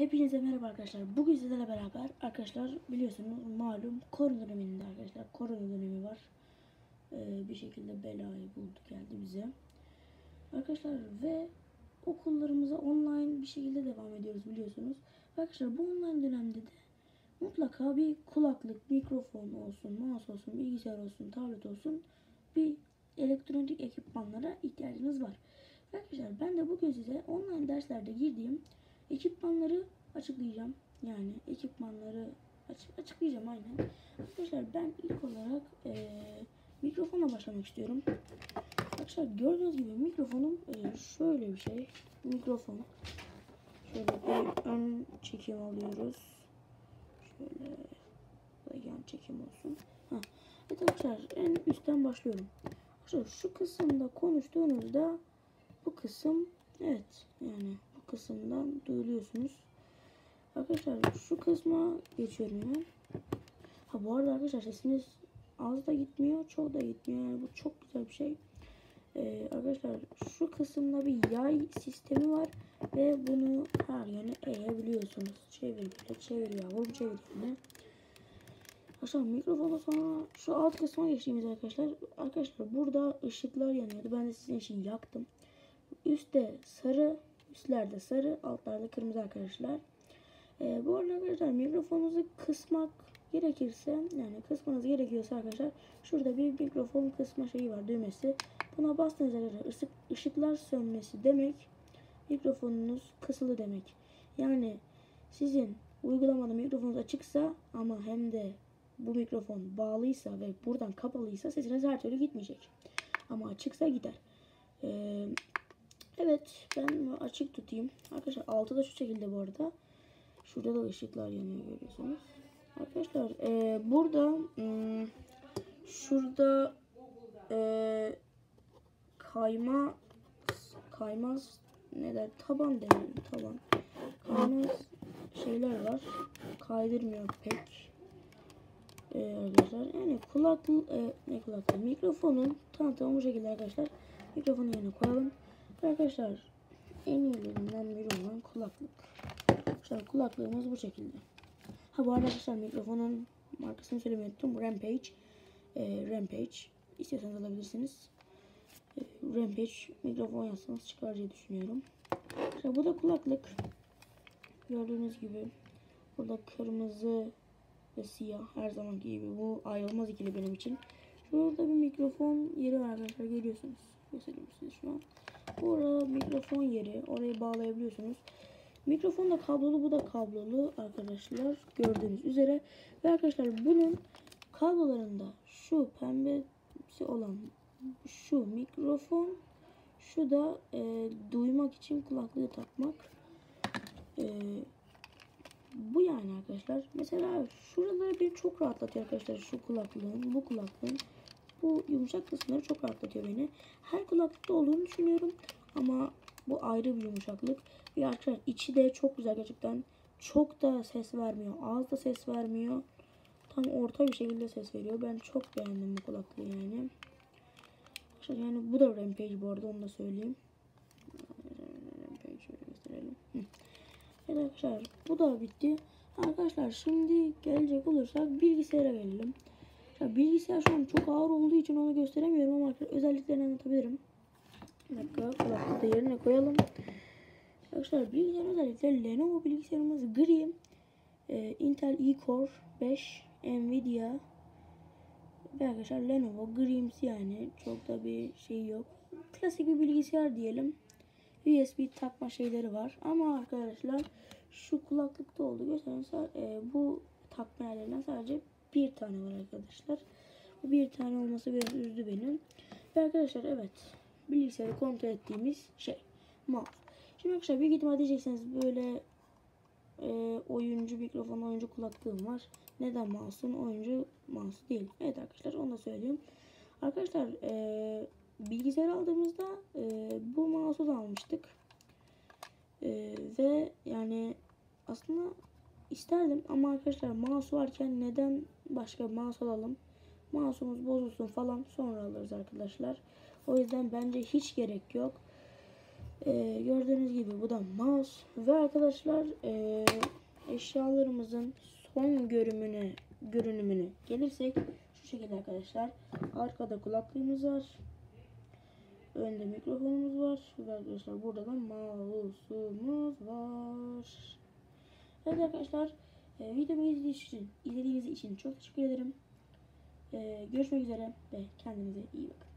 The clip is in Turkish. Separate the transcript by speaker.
Speaker 1: Hepinize merhaba arkadaşlar. Bugün sizlerle beraber arkadaşlar biliyorsunuz malum korona döneminde arkadaşlar korona dönemi var. Ee, bir şekilde belayı buldu geldi bize. Arkadaşlar ve okullarımıza online bir şekilde devam ediyoruz biliyorsunuz. Arkadaşlar bu online dönemde de mutlaka bir kulaklık, mikrofon olsun, mouse olsun, bilgisayar olsun, tablet olsun bir elektronik ekipmanlara ihtiyacınız var. Arkadaşlar ben de bugün size online derslerde girdiğim ekipmanları açıklayacağım. Yani ekipmanları açık, açıklayacağım aynen. Arkadaşlar ben ilk olarak e, mikrofona başlamak istiyorum. Arkadaşlar gördüğünüz gibi mikrofonum e, şöyle bir şey. Mikrofon. Şöyle bir ön çekim alıyoruz. Şöyle yan çekim olsun. Ha. Evet arkadaşlar en üstten başlıyorum. Arkadaşlar şu kısımda konuştuğunuzda bu kısım evet yani kısımdan duyuluyorsunuz. Arkadaşlar şu kısma geçiyorum hemen. Ha bu arada arkadaşlar sesiniz az da gitmiyor, çok da gitmiyor. Yani bu çok güzel bir şey. Ee, arkadaşlar şu kısımda bir yay sistemi var ve bunu her yöne eğebiliyorsunuz. Çevir böyle çevir yavrum çevir yine. Arkadaşlar mikrofona sonra şu alt kısma geçtiğimiz arkadaşlar. Arkadaşlar burada ışıklar yanıyordu. Ben de sizin için yaktım. Üstte sarı, üstlerde sarı, altlarda kırmızı arkadaşlar. Ee, bu arada arkadaşlar mikrofonunuzu kısmak gerekirse yani kısmanız gerekiyorsa arkadaşlar şurada bir mikrofon kısma şeyi var düğmesi. Buna bastığınızda arkadaşlar ışık, ışıklar sönmesi demek mikrofonunuz kısılı demek. Yani sizin uygulamada mikrofonunuz açıksa ama hem de bu mikrofon bağlıysa ve buradan kapalıysa sesiniz her türlü gitmeyecek. Ama açıksa gider. Ee, evet ben açık tutayım. Arkadaşlar altı da şu şekilde bu arada. Şurada da ışıklar yanıyor görüyorsunuz. Arkadaşlar e, burada hmm, şurada e, kayma kaymaz ne der taban demelim taban kaymaz şeyler var kaydırmıyor pek ee, arkadaşlar yani kulaklık e, ne kulaklığı mikrofonun tanıtımı bu şekilde arkadaşlar mikrofonu yerine koyalım arkadaşlar en iyilerinden biri olan kulaklık. Arkadaşlar kulaklığımız bu şekilde. Ha bu arada arkadaşlar mikrofonun markasını söylemeyi Rampage. E, Rampage. İstiyorsanız alabilirsiniz. E, Rampage mikrofon yazsanız çıkar diye düşünüyorum. İşte bu da kulaklık. Gördüğünüz gibi burada kırmızı ve siyah her zamanki gibi. Bu ayrılmaz ikili benim için. Şurada bir mikrofon yeri var arkadaşlar görüyorsunuz. Göstereyim size şu an. Burada mikrofon yeri. Orayı bağlayabiliyorsunuz. Mikrofon da kablolu bu da kablolu arkadaşlar gördüğünüz üzere. Ve arkadaşlar bunun kablolarında şu pembesi olan şu mikrofon şu da e, duymak için kulaklığı takmak. E, bu yani arkadaşlar. Mesela şuraları beni çok rahatlatıyor arkadaşlar. Şu kulaklığın, bu kulaklığın. Bu yumuşak kısımları çok rahatlatıyor beni. Her kulaklıkta olduğunu düşünüyorum. Ama bu ayrı bir yumuşaklık. Ve arkadaşlar içi de çok güzel gerçekten. Çok da ses vermiyor. Az da ses vermiyor. Tam orta bir şekilde ses veriyor. Ben çok beğendim bu kulaklığı yani. Arkadaşlar yani bu da Rampage bu arada onu da söyleyeyim. Rampage gösterelim. Evet arkadaşlar bu da bitti. Arkadaşlar şimdi gelecek olursak bilgisayara gelelim. Ya bilgisayar şu an çok ağır olduğu için onu gösteremiyorum ama özelliklerini anlatabilirim. Bir dakika kulaklığı yerine koyalım. Arkadaşlar bilgisayar özellikleri Lenovo bilgisayarımız gri. Ee, Intel e-Core 5 Nvidia ve arkadaşlar Lenovo Grimsi yani çok da bir şey yok. Klasik bir bilgisayar diyelim. USB takma şeyleri var. Ama arkadaşlar şu kulaklıkta oldu. Göstereyim. E, bu takma yerlerinden sadece bir tane var arkadaşlar. Bu bir tane olması biraz üzdü beni. Ve arkadaşlar evet bilgisayarı kontrol ettiğimiz şey mouse. Şimdi arkadaşlar büyük ihtimal diyeceksiniz böyle e, oyuncu mikrofon oyuncu kulaklığım var. Neden mouse'un oyuncu mouse değil. Evet arkadaşlar onu da söyleyeyim. Arkadaşlar e, bilgisayar aldığımızda e, bu mouse'u da almıştık. E, ve yani aslında isterdim ama arkadaşlar mouse varken neden başka mouse alalım? Mouse'umuz bozulsun falan sonra alırız arkadaşlar. O yüzden bence hiç gerek yok. Ee, gördüğünüz gibi bu da mouse ve arkadaşlar ee, eşyalarımızın son görünümüne görünümüne gelirsek şu şekilde arkadaşlar arkada kulaklığımız var önde mikrofonumuz var ve arkadaşlar burada da mouse'umuz var evet arkadaşlar e, videomu izlediğiniz için, izlediğiniz için çok teşekkür ederim. E, görüşmek üzere ve kendinize iyi bakın.